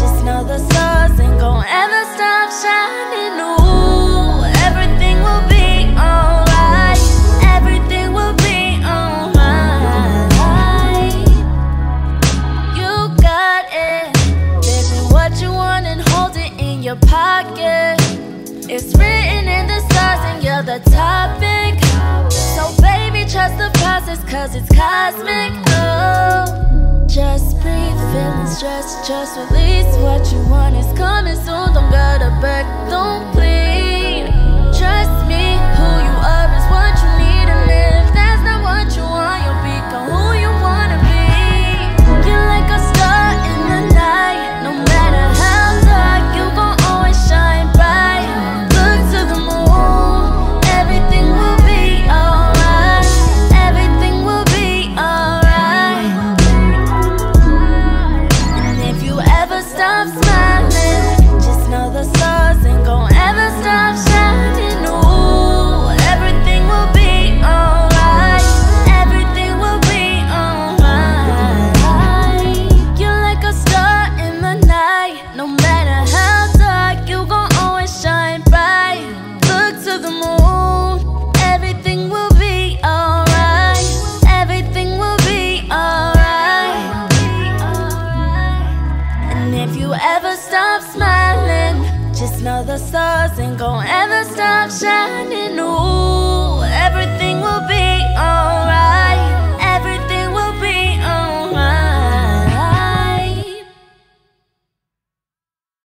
Just know the stars ain't gon' ever stop shining. Ooh, everything will be alright. Everything will be alright. You got it. What you want and hold it in your pocket. It's written in the stars and you're the. So baby, trust the cause it's cosmic. Oh. Just breathe, feelings stress. just release what you want is coming soon. Don't gotta back, don't please. Now know the stars ain't gonna ever stop shining. Ooh, everything.